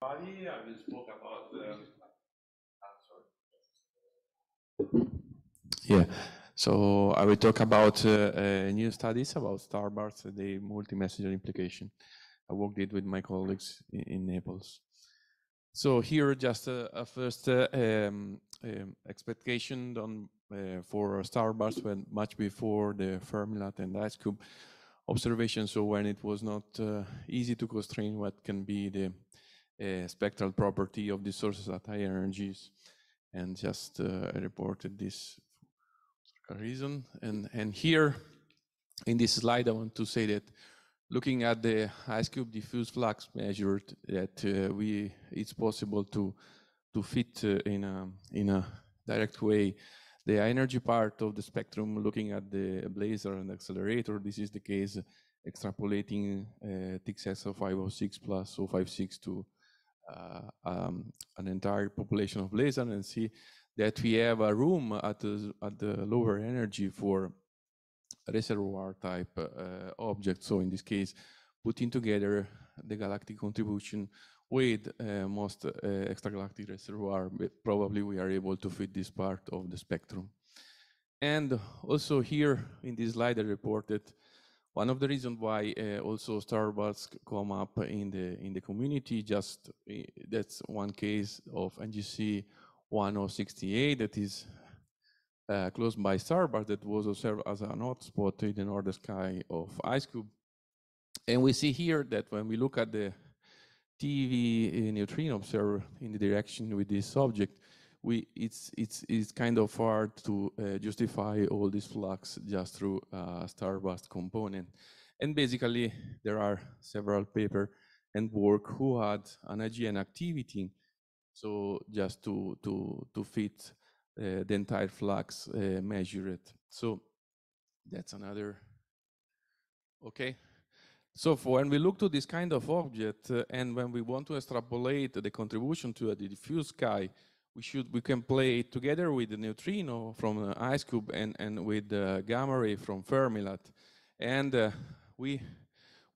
Body, I spoke about the. Yeah. So I will talk about uh, uh, new studies about starburst, the multi-messenger implication. I worked it with my colleagues in, in Naples. So here just a, a first uh, um, um, expectation done uh, for starburst when much before the Fermi-LAT and IceCube observation. So when it was not uh, easy to constrain what can be the uh, spectral property of the sources at high energies, and just uh, reported this reason. And, and here in this slide, I want to say that looking at the IceCube diffuse flux measured that uh, we it's possible to to fit uh, in a in a direct way the energy part of the spectrum looking at the blazar and accelerator this is the case extrapolating uh, TXS 0506 plus 056 to um, an entire population of blazar and see that we have a room at the, at the lower energy for reservoir type uh, object. So in this case, putting together the galactic contribution with uh, most uh, extragalactic reservoir, probably we are able to fit this part of the spectrum. And also here in this slide, I reported one of the reasons why uh, also starbursts come up in the in the community. Just uh, that's one case of NGC 1068 that is uh, close by Starburst that was observed as an hotspot in the northern sky of IceCube. And we see here that when we look at the TeV neutrino observer in the direction with this object, we it's it's it's kind of hard to uh, justify all this flux just through a starburst component. And basically, there are several paper and work who had an AGN activity. So just to to to fit uh, the entire flux uh, measured. So that's another, okay. So for when we look to this kind of object uh, and when we want to extrapolate the contribution to the diffuse sky, we should we can play it together with the neutrino from the IceCube and and with the gamma ray from Fermi-LAT, and uh, we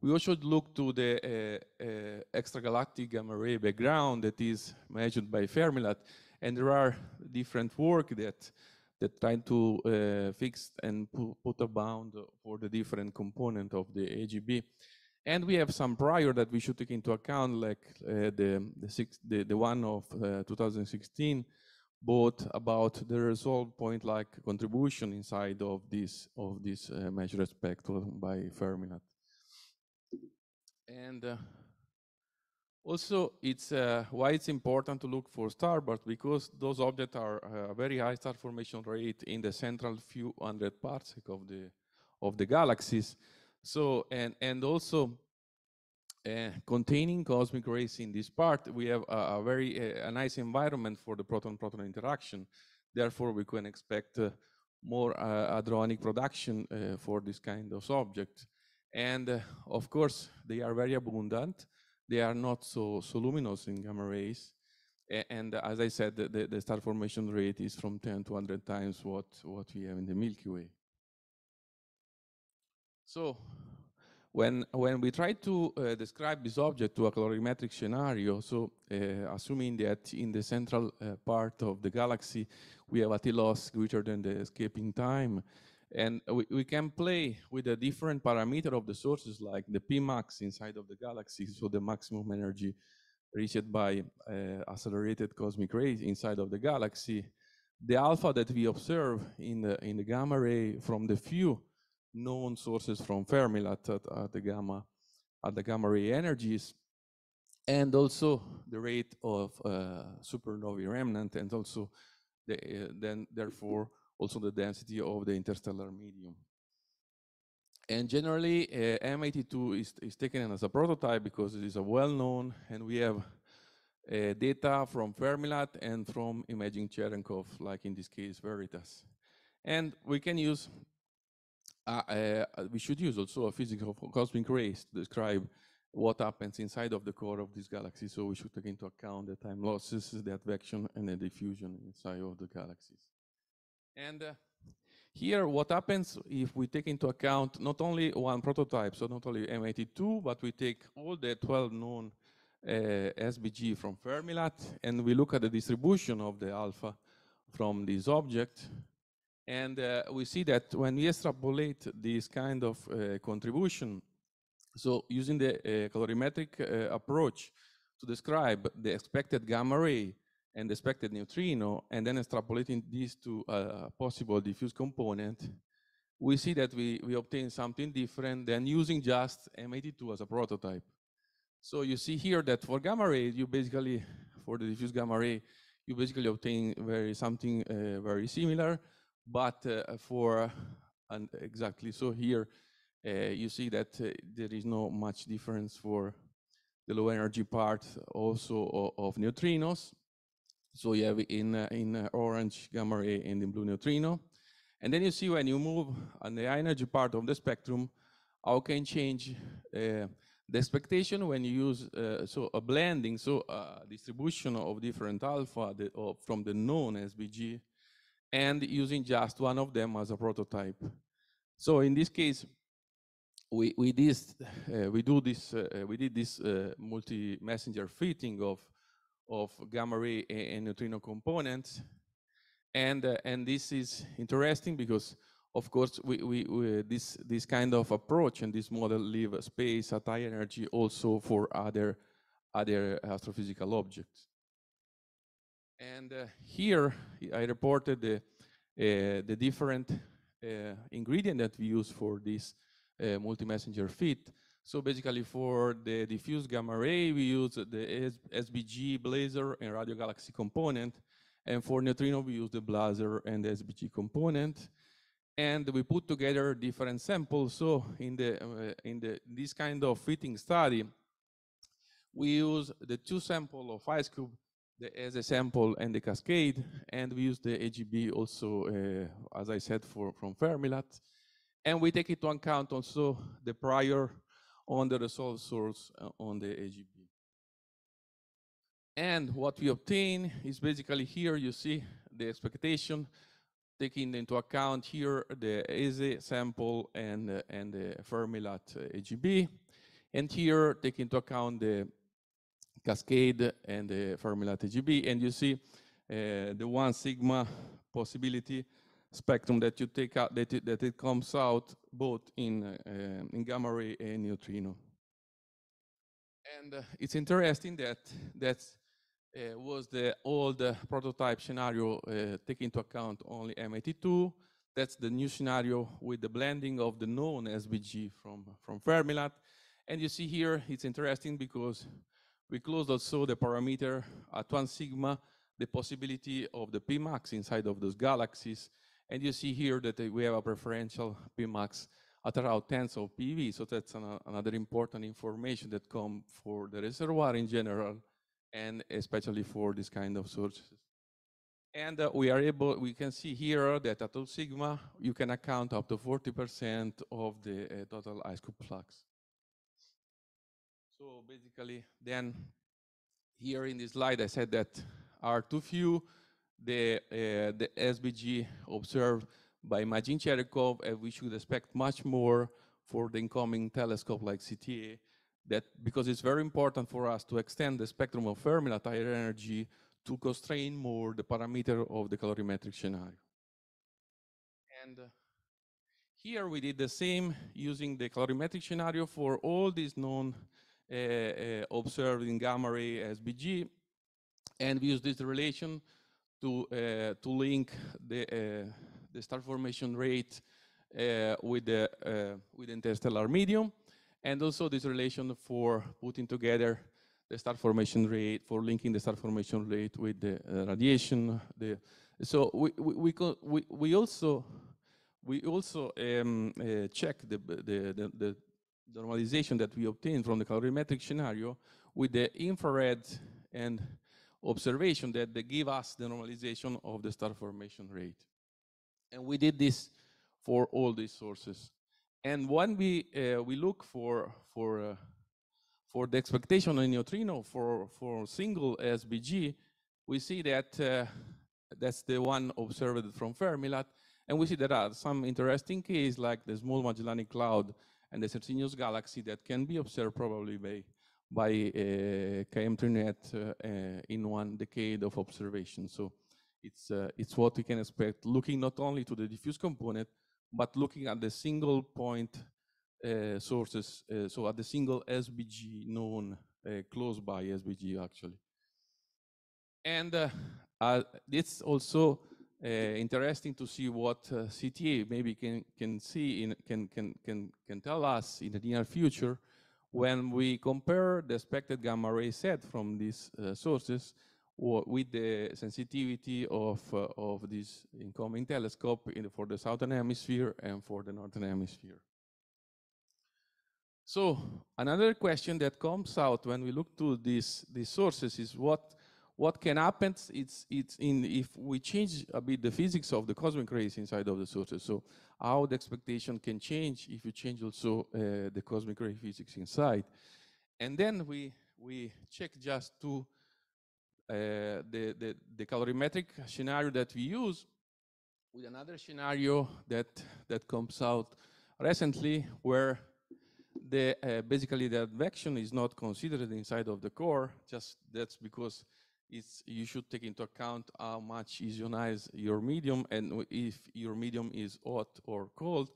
we also look to the uh, uh, extragalactic gamma ray background that is measured by Fermi-LAT, and there are different work that that try to uh, fix and put a bound for the different component of the AGB. And we have some prior that we should take into account, like uh, the, the, six, the, the one of uh, 2016, both about the resolve point like contribution inside of this of this uh, measured spectrum by Fermi-LAT. And uh, also, it's uh, why it's important to look for starburst because those objects are a uh, very high star formation rate in the central few hundred parsec of the of the galaxies. So and and also uh, containing cosmic rays in this part, we have a, a very uh, a nice environment for the proton-proton interaction. Therefore, we can expect uh, more hadronic production for this kind of object. And of course, they are very abundant they are not so, so luminous in gamma rays. And as I said, the, the, star formation rate is from 10 to 100 times what, what we have in the Milky Way. So when, when we try to uh, describe this object to a calorimetric scenario, so uh, assuming that in the central uh, part of the galaxy, we have a T loss greater than the escaping time, and we, we can play with a different parameter of the sources like the Pmax inside of the galaxy, so the maximum energy reached by uh, accelerated cosmic rays inside of the galaxy. The alpha that we observe in the, in the gamma ray from the few known sources from Fermi-LAT at, at the gamma at the gamma ray energies, and also the rate of uh, supernovae remnant, and also the, uh, then therefore also the density of the interstellar medium. And generally, uh, M82 is, is taken as a prototype because it is a well-known, and we have uh, data from Fermi-LAT and from Imaging Cherenkov, like in this case, Veritas. And we can use, uh, uh, we should use also a physics of cosmic rays to describe what happens inside of the core of this galaxy. So we should take into account the time losses, the advection, and the diffusion inside of the galaxies. And uh, here, what happens if we take into account not only one prototype, so not only M82, but we take all the 12 known uh, SBG from Fermi-LAT, and we look at the distribution of the alpha from this object. And uh, we see that when we extrapolate this kind of uh, contribution, so using the uh, calorimetric uh, approach to describe the expected gamma ray and the expected neutrino, and then extrapolating these to a possible diffuse component, we see that we, we obtain something different than using just M82 as a prototype. So you see here that for gamma ray, you basically, for the diffuse gamma ray, you basically obtain very something uh, very similar, but uh, for, and exactly, so here uh, you see that uh, there is no much difference for the low energy part also of, of neutrinos. So you have in, in orange gamma ray and in blue neutrino. And then you see when you move on the energy part of the spectrum, how can change uh, the expectation when you use uh, so a blending, so a distribution of different alpha the, from the known SBG, and using just one of them as a prototype. So in this case, we we this uh, we do this uh, we did this uh, multi messenger fitting of of gamma ray and neutrino components and uh, and this is interesting because of course we, we, we, this this kind of approach and this model leave space at high energy also for other other astrophysical objects and uh, here i reported the uh, the different uh, ingredient that we use for this uh, multi-messenger fit so basically for the diffuse gamma ray we use the sbg blazar and radio galaxy component and for neutrino, we use the blazar and the SBG component. And we put together different samples. So in the uh, in the this kind of fitting study, we use the two sample of IceCube, the HESE sample and the cascade, and we use the AGB also, uh, as I said, for from Fermi-LAT. And we take into account also the prior on the resolved source uh, on the AGB. And what we obtain is basically here you see the expectation taking into account here the HESE sample and, uh, and the Fermi-LAT uh, AGB. And here take into account the cascade and the Fermi-LAT TGB, And you see uh, the one sigma possibility spectrum that you take out, that it, that it comes out both in, uh, in gamma ray and neutrino. And uh, it's interesting that that's uh, was the old prototype scenario uh, taking into account only M82. That's the new scenario with the blending of the known SBG from, from Fermi-LAT. And you see here, it's interesting because we closed also the parameter at one sigma, the possibility of the Pmax inside of those galaxies. And you see here that we have a preferential Pmax at around tens of PeV. So that's an, another important information that come for the reservoir in general and especially for this kind of sources. And uh, we are able, we can see here that at all sigma, you can account up to 40% of the uh, total IceCube flux. So basically, then here in this slide, I said that are too few the, uh, the SBG observed by Imaging Cherenkov, and we should expect much more for the incoming telescope like CTA that because it's very important for us to extend the spectrum of Fermi higher energy to constrain more the parameter of the calorimetric scenario. And uh, here we did the same using the calorimetric scenario for all these known observed in gamma ray SBG, and we use this relation to uh, to link the uh, the star formation rate uh, with the with interstellar medium and also this relation for putting together the star formation rate, for linking the star formation rate with the uh, radiation. The, so we, we, we, we, we also, we also um, uh, check the, the, the, the, normalization that we obtain from the calorimetric scenario with the infrared and observation that they give us the normalization of the star formation rate. And we did this for all these sources. And when we uh, we look for for uh, for the expectation in neutrino for for single SBG, we see that uh, that's the one observed from Fermi-LAT, and we see there are some interesting cases like the Small Magellanic Cloud and the Circinus Galaxy that can be observed probably by by uh, KM3net uh, uh, in one decade of observation. So it's, uh, it's what we can expect, looking not only to the diffuse component, but looking at the single point sources, so at the single SBG known close by SBG actually. And uh, uh, it's also uh, interesting to see what uh, CTA maybe can can see in can can can can tell us in the near future when we compare the expected gamma ray set from these uh, sources with the sensitivity of uh, of this incoming telescope in, for the southern hemisphere and for the northern hemisphere. So another question that comes out when we look to these these sources is what what can happen it's it's in if we change a bit the physics of the cosmic rays inside of the sources. So how the expectation can change if you change also uh, the cosmic ray physics inside. And then we we check just to uh, the, the the calorimetric scenario that we use with another scenario that that comes out recently where the uh, basically the advection is not considered inside of the core just that's because it's, you should take into account how much is ionized your medium and if your medium is hot or cold.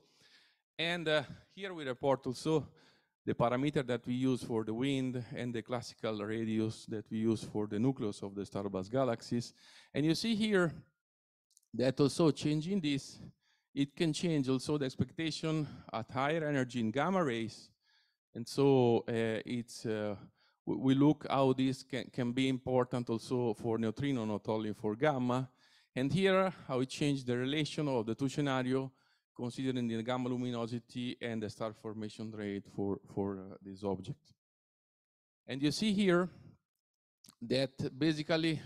And uh, here we report also the parameter that we use for the wind and the classical radius that we use for the nucleus of the starburst galaxies. And you see here that also changing this, it can change also the expectation at higher energy in gamma rays. And so uh, it's uh, we look how this can, can be important also for neutrino, not only for gamma. And here, how we change the relation of the two scenario, considering the gamma luminosity and the star formation rate for, for uh, this object. And you see here that basically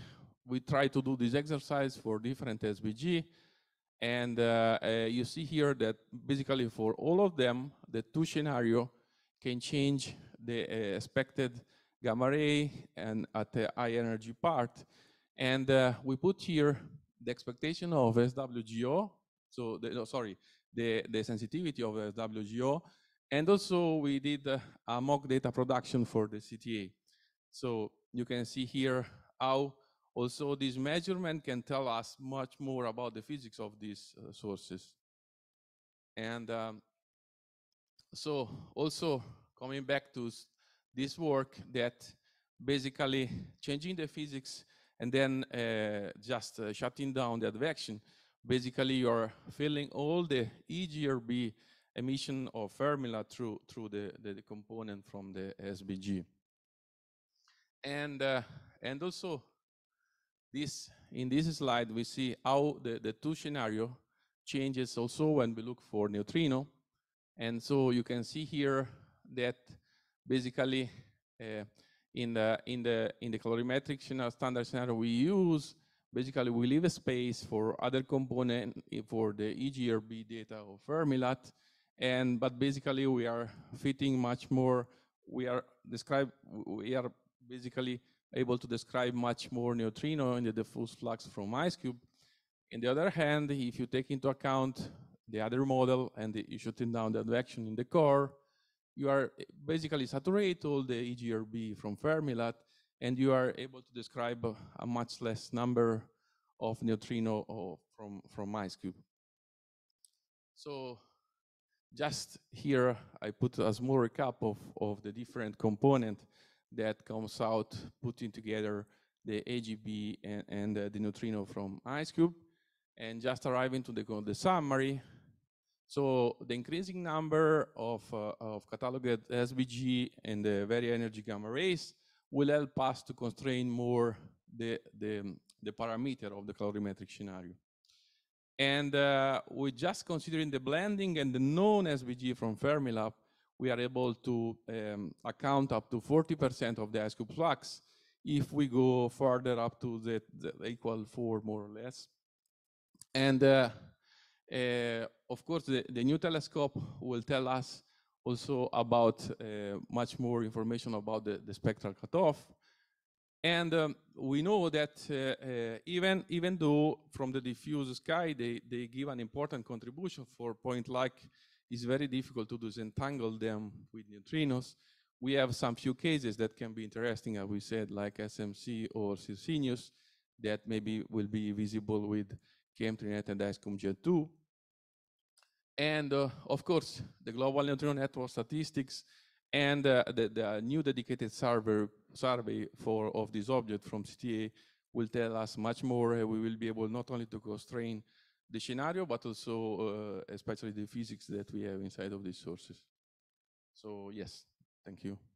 we try to do this exercise for different SBG. And uh, uh, you see here that basically for all of them, the two scenario can change the uh, expected gamma ray and at the high energy part. And uh, we put here the expectation of SWGO, so the, no, sorry, the, the sensitivity of SWGO, and also we did uh, a mock data production for the CTA. So you can see here how also this measurement can tell us much more about the physics of these uh, sources. And um, so also coming back to this work that basically changing the physics and then uh, just uh, shutting down the advection, basically you're filling all the EGRB emission of Fermi-LAT through, through the, the, the component from the SBG. And, uh, and also this, in this slide, we see how the, the two scenario changes also when we look for neutrino. And so you can see here that basically uh, in the in the in the calorimetric standard scenario we use basically we leave a space for other component for the EGRB data of Fermi-LAT and but basically we are fitting much more we are describe we are basically able to describe much more neutrino in the diffuse flux from IceCube. On the other hand, if you take into account the other model and the, you shutting down the advection in the core, you are eh, basically saturate all the EGRB from Fermi-LAT, and you are able to describe a, a much less number of neutrino from, from IceCube. So just here, I put a small recap of, of the different component that comes out putting together the AGB and, and uh, the neutrino from IceCube. And just arriving to the, the summary, so the increasing number of, uh, of cataloged SBG and the very energy gamma rays will help us to constrain more the, the, the parameter of the calorimetric scenario. And uh, with just considering the blending and the known SBG from Fermi-LAT, we are able to um, account up to 40% of the IceCube flux if we go further up to the, the equal four more or less. And uh, uh, of course, the, the, new telescope will tell us also about uh, much more information about the, the spectral cutoff. And um, we know that uh, even, even though from the diffuse sky, they, they give an important contribution for point like, it's very difficult to disentangle them with neutrinos. we have some few cases that can be interesting, as we said, like SMC or Circinus, that maybe will be visible with KM3net and IceCube Gen2. And uh, of course, the global neutrino network statistics and uh, the, the new dedicated server survey for of this object from CTA will tell us much more. We will be able not only to constrain the scenario, but also uh, especially the physics that we have inside of these sources. So yes, thank you.